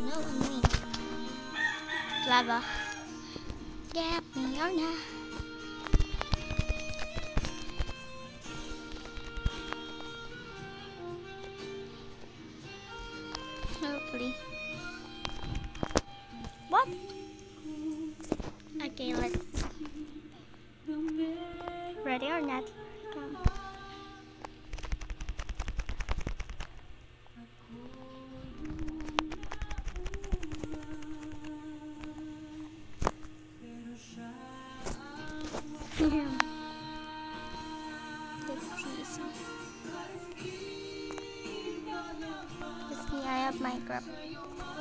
no me. Lava. Get me or not. Hopefully. What? Okay, let's. Ready or not? Me, I have Minecraft.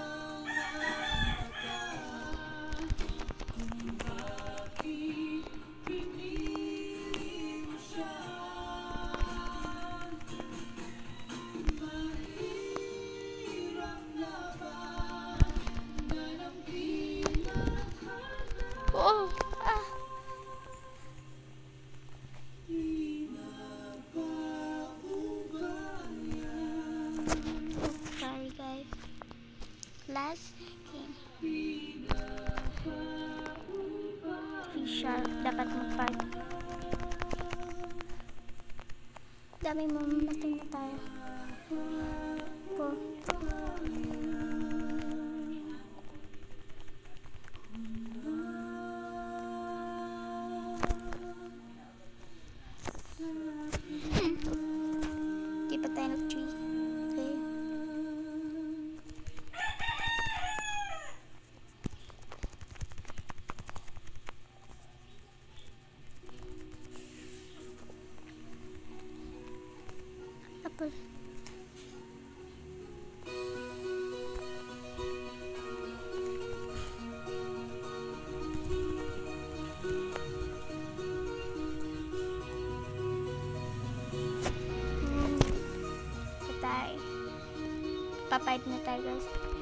Game. Three sharp. Dapat mag-fight. Dami mo mamatay na tayo. Four. Hmm. Patay. Papipe na tayo guys.